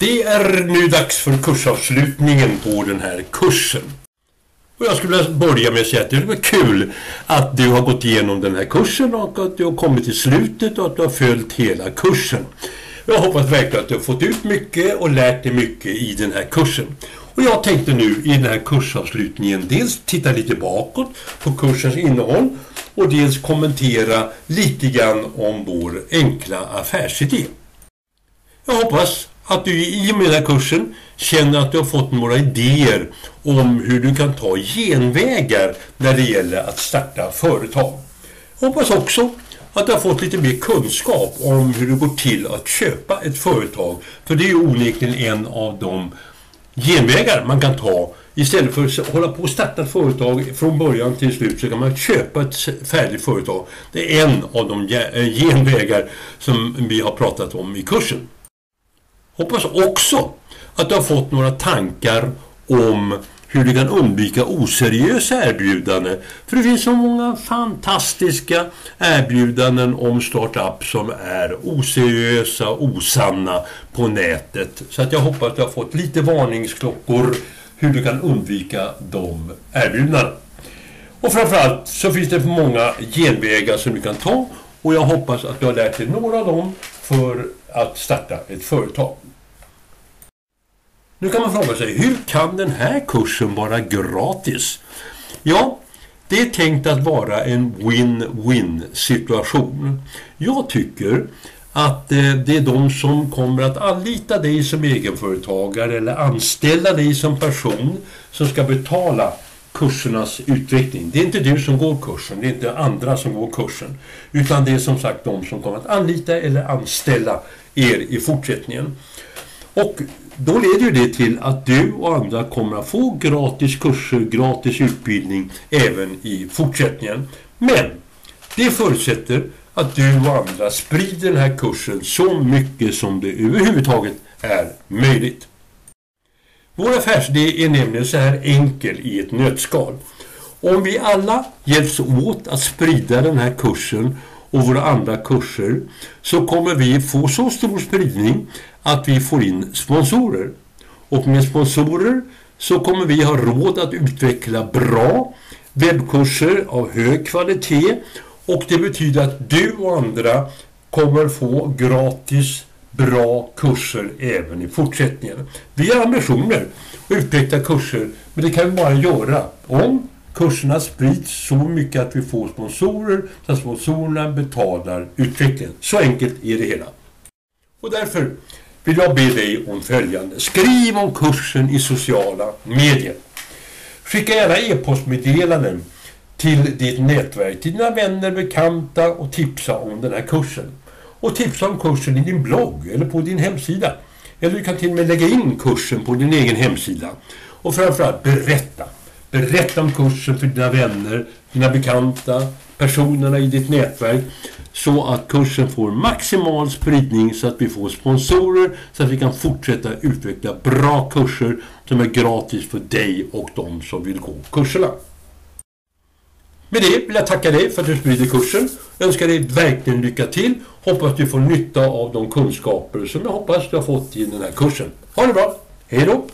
Det är nu dags för kursavslutningen på den här kursen. Och jag skulle vilja börja med att säga att det är kul att du har gått igenom den här kursen och att du har kommit till slutet och att du har följt hela kursen. Jag hoppas verkligen att du har fått ut mycket och lärt dig mycket i den här kursen. Och jag tänkte nu i den här kursavslutningen dels titta lite bakåt på kursens innehåll och dels kommentera lite grann om vår enkla affärsidé. Jag hoppas att du i och med den här kursen känner att du har fått några idéer om hur du kan ta genvägar när det gäller att starta företag. Jag hoppas också att du har fått lite mer kunskap om hur det går till att köpa ett företag. För det är ju onekligen en av de genvägar man kan ta. Istället för att hålla på och starta ett företag från början till slut så kan man köpa ett färdigt företag. Det är en av de eh, genvägar som vi har pratat om i kursen. Hoppas också att du har fått några tankar om hur du kan undvika oseriösa erbjudanden. För det finns så många fantastiska erbjudanden om startup som är oseriösa, osanna på nätet. Så att jag hoppas att du har fått lite varningsklockor hur du kan undvika de erbjudandena. Och framförallt så finns det många genvägar som du kan ta och jag hoppas att du har lärt dig några av dem för att starta ett företag. Nu kan man fråga sig, hur kan den här kursen vara gratis? Ja, det är tänkt att vara en win-win situation. Jag tycker att eh, det är de som kommer att anlita dig som egenföretagare eller anställa dig som person som ska betala kursernas utveckling. Det är inte du som går kursen, det är inte andra som går kursen. Utan det är som sagt de som kommer att anlita eller anställa er i fortsättningen. Och då leder ju det till att du och andra kommer att få gratis kurser, gratis utbildning även i fortsättningen. Men det förutsätter att du och andra sprider den här kursen så mycket som det överhuvudtaget är möjligt. Vår affärsidé är nämligen så här enkel i ett nötskal. Om vi alla hjälps åt att sprida den här kursen och våra andra kurser så kommer vi få så stor spridning att vi får in sponsorer. Och med sponsorer så kommer vi ha råd att utveckla bra webbkurser av hög kvalitet och det betyder att du och andra kommer få gratis bra kurser även i fortsättningen. Vi har ambitioner att utveckla kurser men det kan vi bara göra om kurserna sprids så mycket att vi får sponsorer så att sponsorerna betalar utvecklingen. Så enkelt är det hela. Och därför vill jag be dig om följande. Skriv om kursen i sociala medier. Skicka gärna e-postmeddelanden till ditt nätverk, till dina vänner, bekanta och tipsa om den här kursen. Och tipsa om kursen i din blogg eller på din hemsida. Eller du kan till och med lägga in kursen på din egen hemsida. Och framförallt berätta. Berätta om kursen för dina vänner, dina bekanta, personerna i ditt nätverk så att kursen får maximal spridning så att vi får sponsorer så att vi kan fortsätta utveckla bra kurser som är gratis för dig och de som vill gå kurserna. Med det vill jag tacka dig för att du sprider kursen. Jag önskar dig verkligen lycka till. Hoppas du får nytta av de kunskaper som jag hoppas du har fått i den här kursen. Ha det bra! Hej då!